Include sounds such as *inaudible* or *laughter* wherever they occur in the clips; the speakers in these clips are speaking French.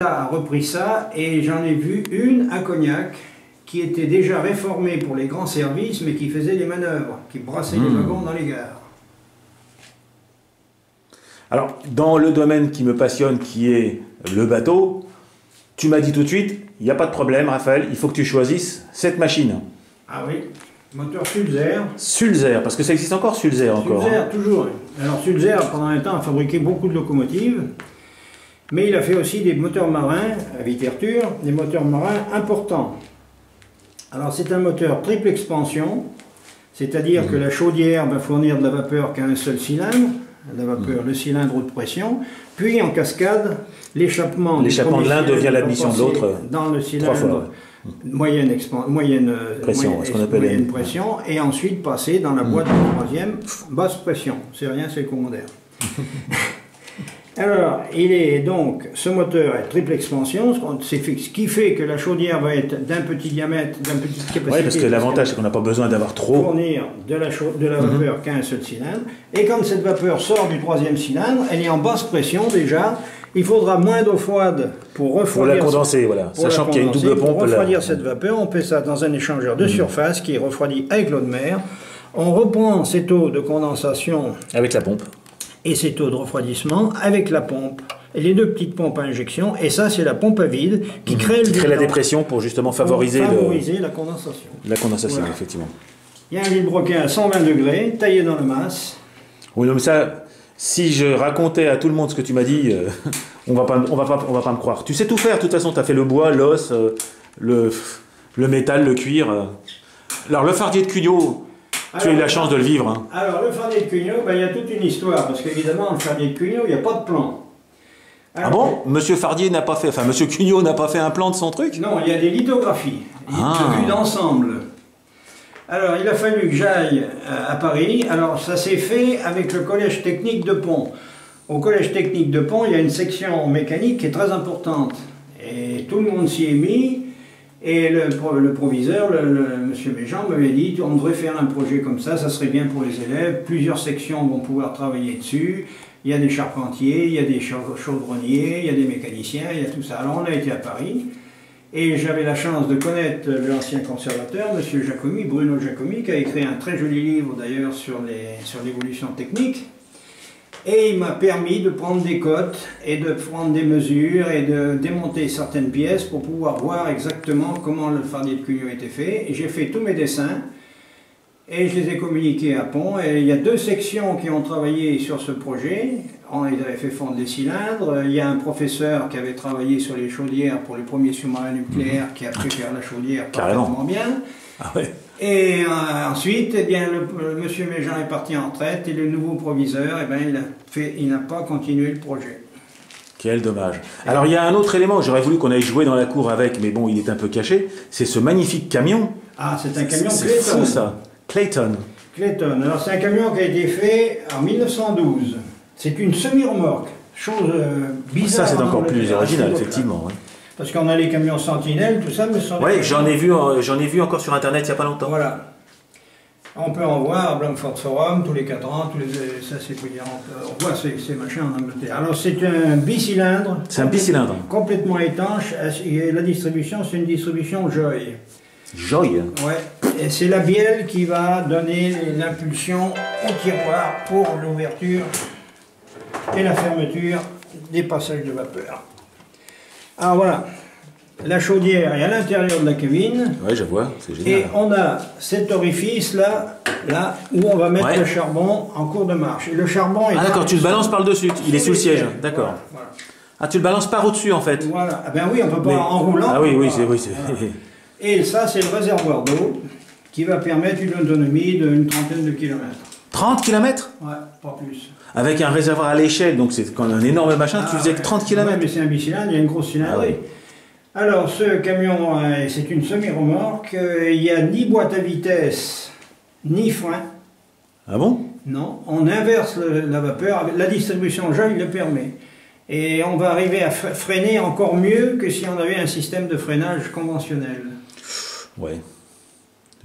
a repris ça et j'en ai vu une à Cognac qui était déjà réformée pour les grands services mais qui faisait les manœuvres, qui brassait les Hmm. wagons dans les gares. Alors, dans le domaine qui me passionne, qui est le bateau, tu m'as dit tout de suite, il n'y a pas de problème, Raphaël, il faut que tu choisisses cette machine. Ah oui, moteur Sulzer. Sulzer, parce que ça existe encore Sulzer encore. Sulzer, hein. toujours. Alors Sulzer, pendant un temps, a fabriqué beaucoup de locomotives, mais il a fait aussi des moteurs marins à Viterture, des moteurs marins importants. Alors c'est un moteur triple expansion, c'est-à-dire Mmh. que la chaudière va fournir de la vapeur qu'à un seul cylindre, la vapeur, Mmh. le cylindre haute pression, puis en cascade, l'échappement L'échappement de l'un devient l'admission de l'autre, dans le fois, cylindre moyenne, expan- moyenne, euh, Pression, moyenne- ce qu'on appelle moyenne pression, et ensuite passer dans la boîte du troisième, basse pression. C'est rien, c'est le commandeur. *laughs* Alors, il est donc, ce moteur est triple expansion, ce qui fait que la chaudière va être d'un petit diamètre, d'une petite capacité. Oui, parce que l'avantage, c'est qu'on n'a pas besoin d'avoir trop. fournir de la, de la Mhm. vapeur qu'à un seul cylindre. Et quand cette vapeur sort du troisième cylindre, elle est en basse pression déjà. Il faudra moins d'eau froide pour Pour refroidir. la condenser, voilà. pour la Sachant qu'il y a une double pompe. Pour là. refroidir cette vapeur, on fait ça dans un échangeur de surface qui est refroidi avec l'eau de mer. On reprend cette eau de condensation Avec la pompe. Et cette eau de refroidissement avec la pompe. Les deux petites pompes à injection. Et ça, c'est la pompe à vide qui crée le Qui crée la dépression pour justement pour favoriser, le- favoriser la condensation. la condensation, Voilà. effectivement. Il y a un vilebrequin à 120 degrés, taillé dans la masse. Oui, non, mais ça, si je racontais à tout le monde ce que tu m'as dit, euh, *laughs* on va pas, on va pas, on va pas me croire. Tu sais tout faire, de toute façon, tu as fait le bois, l'os, euh, le, le métal, le cuir. euh. Alors, le fardier de Cugnot, tu as eu la chance de le vivre. hein. Alors, le fardier de Cugnot, ben, il y a toute une histoire, parce qu'évidemment, le fardier de Cugnot, il n'y a pas de plan. Ah bon? Monsieur Fardier n'a pas fait, enfin, Monsieur Cugnot n'a pas fait un plan de son truc? Non, il y a des lithographies, Ah. de vue d'ensemble. Alors, il a fallu que j'aille euh, à Paris. Alors, ça s'est fait avec le collège technique de Pont. Au collège technique de Pont, il y a une section mécanique qui est très importante. Et tout le monde s'y est mis. Et le, pro- le proviseur, le, monsieur Méjean, m'avait dit on devrait faire un projet comme ça, ça serait bien pour les élèves. Plusieurs sections vont pouvoir travailler dessus. Il y a des charpentiers, il y a des cha- chaudronniers, il y a des mécaniciens, il y a tout ça. Alors, on a été à Paris. Et j'avais la chance de connaître l'ancien conservateur, M. Jacomi, Bruno Jacomi, qui a écrit un très joli livre d'ailleurs sur l'évolution technique. Et il m'a permis de prendre des cotes et de prendre des mesures et de démonter certaines pièces pour pouvoir voir exactement comment le fardier de Cugnot était fait. J'ai fait tous mes dessins et je les ai communiqués à Pont. Et il y a deux sections qui ont travaillé sur ce projet. On les avait fait fondre des cylindres. Il y a un professeur qui avait travaillé sur les chaudières pour les premiers sous-marins nucléaires qui a pu faire la chaudière Carrément. parfaitement bien. Ah ouais. Et euh, ensuite, eh bien, le, le monsieur Méjean est parti en retraite et le nouveau proviseur, eh bien, il a fait, il n'a pas continué le projet. Quel dommage. Alors, il y a un autre élément, j'aurais voulu qu'on aille jouer dans la cour avec, mais bon, il est un peu caché. C'est ce magnifique camion. Ah, c'est un camion C'est Clayton. fou, ça. Clayton. Clayton. Alors, c'est un camion qui a été fait en 1912. C'est une semi-remorque. Chose euh, bizarre. Ça, c'est en encore Angleterre, plus original, époque-là. effectivement. ouais. Parce qu'on a les camions Sentinelle, tout ça, mais j'en ai vu, euh, j'en ai vu encore sur internet il y a pas longtemps. Voilà. On peut en voir à Forum tous les 4 ans, tous les, ça c'est pour dire, on, voit ces, ces machins en Angleterre. Alors c'est un bicylindre. C'est un bicylindre. Complètement étanche. Et la distribution, c'est une distribution Joy. Joy. Ouais. Et c'est la bielle qui va donner l'impulsion au tiroir pour l'ouverture et la fermeture des passages de vapeur. Alors voilà. La chaudière est à l'intérieur de la cabine. Ouais, je vois, c'est Et génial. on a cet orifice là, là où on va mettre Ouais. le charbon en cours de marche. Et le charbon est Ah d'accord, tu le balances par le dessus, il est sous le siège, d'accord. Voilà. Ah, tu le balances par au-dessus en fait. Voilà. Ah ben oui, on peut pas Mais- en roulant. Ah oui, oui, c'est oui. Voilà. *laughs* Et ça, c'est le réservoir d'eau qui va permettre une autonomie d'une trentaine de kilomètres. 30 km Ouais, pas plus. Avec un réservoir à l'échelle, donc c'est quand même un énorme machin, tu Ah, faisais que 30 Ouais, km. mais c'est un bicylindre, il y a une grosse cylindrée. Ah Alors, ce camion, euh, c'est une semi-remorque. euh, Il n'y a ni boîte à vitesse, ni frein. Ah bon? Non, on inverse le- la vapeur. La distribution Joy le permet. Et on va arriver à fre- freiner encore mieux que si on avait un système de freinage conventionnel. Ouais.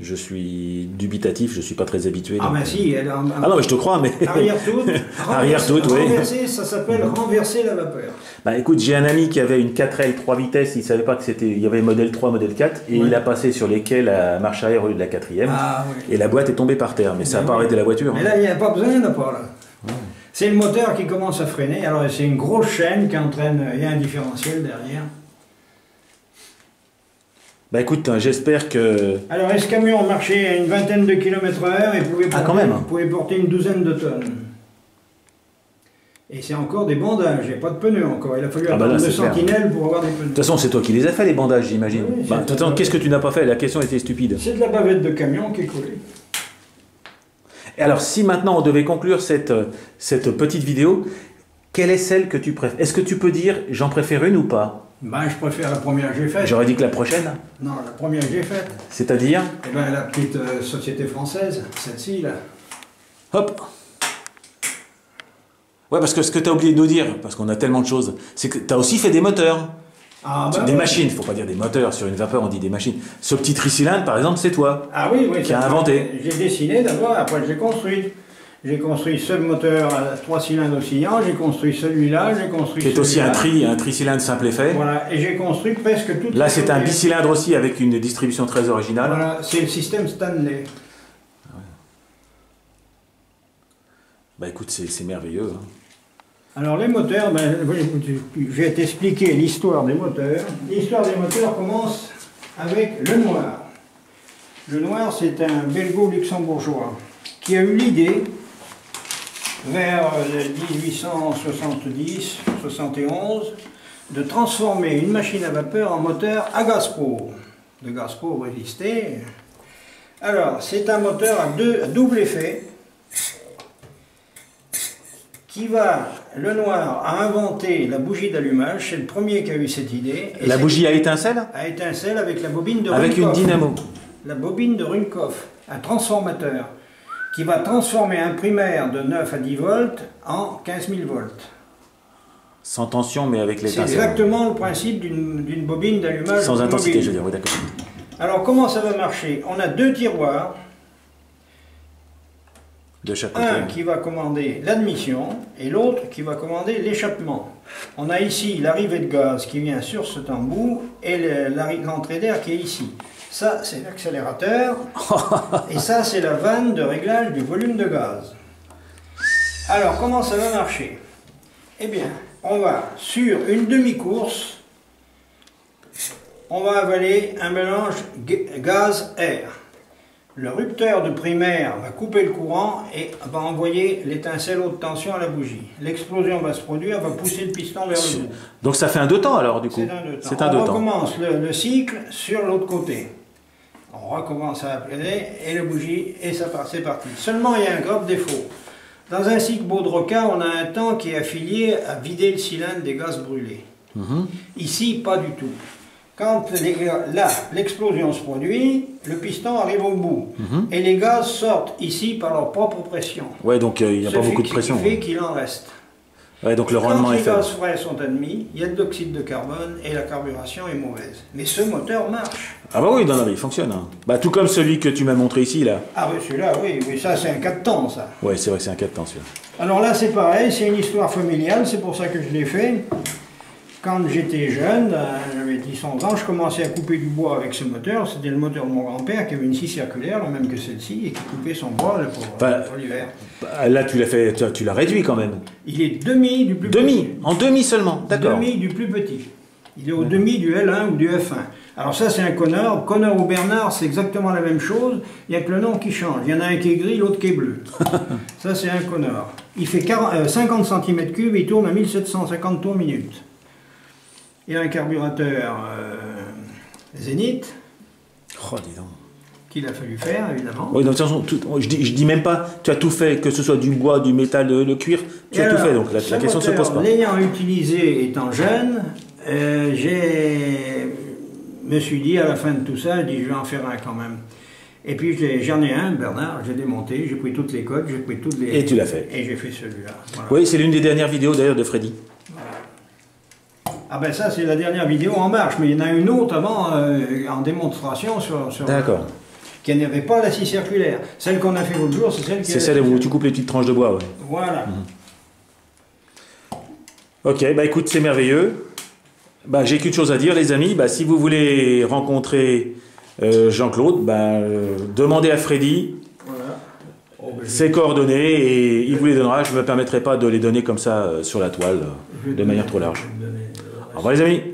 Je suis dubitatif, je suis pas très habitué. Ah donc, ben euh, si, elle a un- Ah non, mais je te crois, mais. *laughs* Arrière toute. *laughs* Arrière toute, oui. Renverser, ça s'appelle renverser la vapeur. Bah écoute, j'ai un ami qui avait une 4L 3 vitesses, il savait pas que c'était. Il y avait modèle 3, modèle 4, et Ouais. il a passé sur les quais la marche arrière au lieu de la quatrième. Ah oui. Et la boîte est tombée par terre, mais ça n'a pas arrêté la voiture. Mais hein. là, il n'y a pas besoin de pas là. C'est le moteur qui commence à freiner. Alors c'est une grosse chaîne qui entraîne. Il y a un différentiel derrière. Bah écoute, hein, j'espère que. Alors, ce camion marchait à une vingtaine de kilomètres heure et pouvait Ah, porter, quand même. pouvait porter une douzaine de tonnes. Et c'est encore des bandages, il n'y a pas de pneus encore. Il a fallu Ah bah attendre deux sentinelles pour avoir des De pneus. toute façon, c'est toi qui les as fait, les bandages, j'imagine. Oui, bah, de qu'est-ce que tu n'as pas fait? La question était stupide. C'est de la bavette de camion qui est collée. Et alors, si maintenant on devait conclure cette, cette petite vidéo, quelle est celle que tu préfères Est-ce que tu peux dire j'en préfère une ou pas? Ben, je préfère la première que j'ai faite. J'aurais dit que la prochaine, Non, la première que j'ai faite. c'est-à-dire Eh ben, la petite euh, société française, celle-ci, là. Hop Ouais, parce que ce que tu as oublié de nous dire, parce qu'on a tellement de choses, c'est que tu as aussi fait des moteurs. Ah, des ben, ouais. machines, faut pas dire des moteurs, sur une vapeur on dit des machines. Ce petit tricylindre, par exemple, c'est toi. Ah oui, oui. Qui a inventé. J'ai dessiné d'abord, après j'ai construit. J'ai construit ce moteur à trois cylindres oscillants, j'ai construit celui-là, j'ai construit Qui est aussi un tri, un tricylindre simple effet. Voilà, et j'ai construit presque tout. Là, c'est un bicylindre aussi avec une distribution très originale. Voilà, c'est le système Stanley. Bah écoute, c'est c'est merveilleux. hein. Alors les moteurs, ben, je vais t'expliquer l'histoire des moteurs. L'histoire des moteurs commence avec le noir. Le noir, c'est un belgo-luxembourgeois qui a eu l'idée, vers euh, 1870-71, de transformer une machine à vapeur en moteur à gaz pro. De gaz pro résisté. Alors, c'est un moteur à, deux, à double effet qui va, le noir a inventé la bougie d'allumage, c'est le premier qui a eu cette idée. Et La bougie à étincelle? À étincelle avec la bobine de Avec une Runkoff. dynamo. La bobine de Runkoff, un transformateur qui va transformer un primaire de 9 à 10 volts en 15 000 volts. Sans tension, mais avec C'est l'étincelle. exactement le principe d'une bobine d'allumage. Sans intensité, mobile. je veux dire, oui, d'accord. Alors comment ça va marcher? On a deux tiroirs, De chaque un qui va commander l'admission et l'autre qui va commander l'échappement. On a ici l'arrivée de gaz qui vient sur cet embout et l'entrée d'air qui est ici. Ça, c'est l'accélérateur et ça, c'est la vanne de réglage du volume de gaz. Alors, comment ça va marcher? Eh bien, on va sur une demi-course, on va avaler un mélange ga- gaz-air. Le rupteur de primaire va couper le courant et va envoyer l'étincelle haute tension à la bougie. L'explosion va se produire, va pousser le piston vers le bout. Donc ça fait un deux temps alors, du coup C'est un deux temps. Un On deux temps. recommence le, le cycle sur l'autre côté. On recommence à appeler et la bougie et ça part, c'est parti. Seulement il y a un grave défaut. Dans un cycle Baudroca, on a un temps qui est affilié à vider le cylindre des gaz brûlés. Mhm. Ici, pas du tout. Quand les- là, l'explosion se produit, le piston arrive au bout. Mhm. Et les gaz sortent ici par leur propre pression. Ouais, donc euh, il n'y a Ce pas beaucoup de pression. qui fait qu'il en reste. Ouais, donc le Quand rendement est les gaz frais sont admis, il y a de l'oxyde de carbone et la carburation est mauvaise. Mais ce moteur marche. Ah bah oui, non, non, mais il fonctionne. hein. Bah tout comme celui que tu m'as montré ici, là. Ah oui, celui-là, oui, oui, ça c'est un 4 temps, ça. Ouais, c'est vrai que c'est un 4 temps, celui-là. Alors là, c'est pareil, c'est une histoire familiale, c'est pour ça que je l'ai fait. Quand j'étais jeune, euh, j'avais 10-11 ans, je commençais à couper du bois avec ce moteur. C'était le moteur de mon grand-père qui avait une scie circulaire, la même que celle-ci, et qui coupait son bois là, pour, Bah, pour l'hiver. Bah, là, tu l'as fait, tu, tu l'as réduit quand même. Il est demi du plus Demi, petit. en demi seulement, d'accord. Demi du plus petit. Il est au demi du L1 ou du F1. Alors ça, c'est un Connor. Connor ou Bernard, c'est exactement la même chose. Il n'y a que le nom qui change. Il y en a un qui est gris, l'autre qui est bleu. *laughs* ça, c'est un Connor. Il fait 40 euh, 50 cm3, il tourne à 1750 tours minute. Il a un carburateur euh, Zénith, Oh, dis donc. qu'il a fallu faire, évidemment. Oui, de toute façon, tout- je, dis, je dis même pas, tu as tout fait, que ce soit du bois, du métal, le, cuir, tu Et as tout fait, donc la, question ne se pose pas. L'ayant utilisé étant jeune, euh, j'ai me suis dit à la fin de tout ça, dit je vais en faire un quand même. Et puis j'en ai un, Bernard, j'ai démonté, j'ai pris toutes les codes, j'ai pris toutes les. Et tu l'as fait. Et j'ai fait celui-là. voilà. Oui, c'est l'une des dernières vidéos d'ailleurs de Freddy. Ah ben ça c'est la dernière vidéo en marche, mais il y en a une autre avant euh, en démonstration sur. sur D'accord. qui n'avait pas la scie circulaire. Celle qu'on a fait l'autre jour, c'est celle qui C'est celle où tu coupes les petites tranches de bois, ouais. Voilà. Ok, bah écoute, c'est merveilleux. Bah, j'ai qu'une chose à dire, les amis. Bah, si vous voulez rencontrer euh, Jean-Claude, bah, euh, demandez à Freddy Voilà. Oh, ben, ses coordonnées et il vous les donnera. Je ne me permettrai pas de les donner comme ça euh, sur la toile, de manière trop large. Au revoir, les amis.